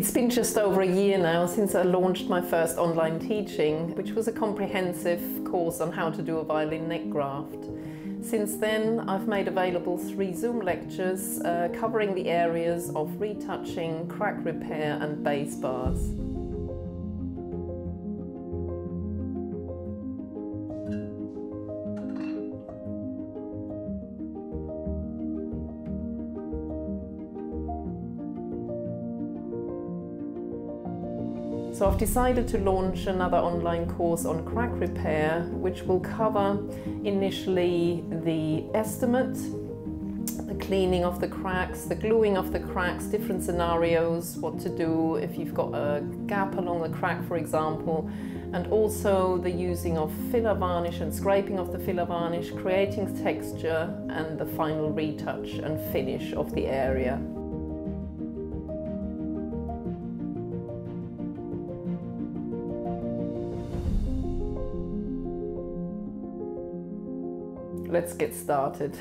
It's been just over a year now since I launched my first online teaching, which was a comprehensive course on how to do a violin neck graft. Since then, I've made available three Zoom lectures uh, covering the areas of retouching, crack repair and bass bars. So I've decided to launch another online course on crack repair, which will cover initially the estimate, the cleaning of the cracks, the gluing of the cracks, different scenarios, what to do if you've got a gap along the crack, for example, and also the using of filler varnish and scraping of the filler varnish, creating texture, and the final retouch and finish of the area. Let's get started.